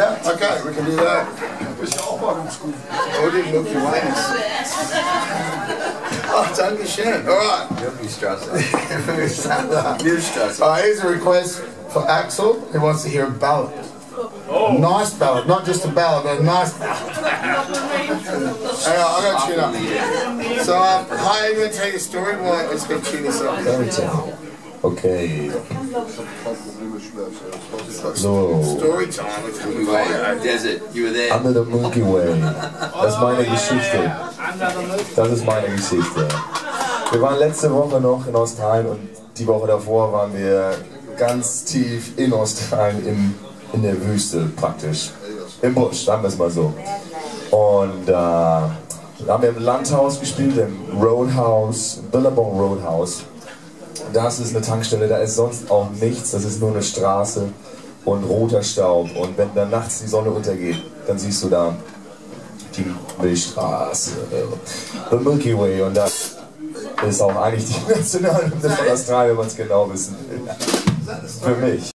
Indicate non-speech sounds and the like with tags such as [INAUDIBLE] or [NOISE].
Yeah, okay, we can do that. Was your fucking school? Oh, die Milky Ways. Oh, danke schön. All right. Milchstraße. [LAUGHS] All Milchstraße. right, here's a request for Axel, He wants to hear a ballad. A nice ballad, not just a ballad, but a nice ballad. Hang on, I got to tune up. So, um, hi, I'm going to tell you a story. Well, let's go tune this up. Fairytale. Okay, so. Under the Milky Way. Das ist meine Geschichte. Das ist meine Geschichte. Wir waren letzte Woche noch in Australien und die Woche davor waren wir ganz tief in Australien in, in der Wüste praktisch. Im Busch, sagen wir es mal so. Und äh, haben wir im Landhaus gespielt, im Roadhouse, Billabong Roadhouse. Das ist eine Tankstelle, da ist sonst auch nichts, das ist nur eine Straße und roter Staub. Und wenn dann nachts die Sonne untergeht, dann siehst du da die Milchstraße, the Milky Way. Und das ist auch eigentlich die nationale Hymne von Australien, wenn man es genau wissen will. Für mich.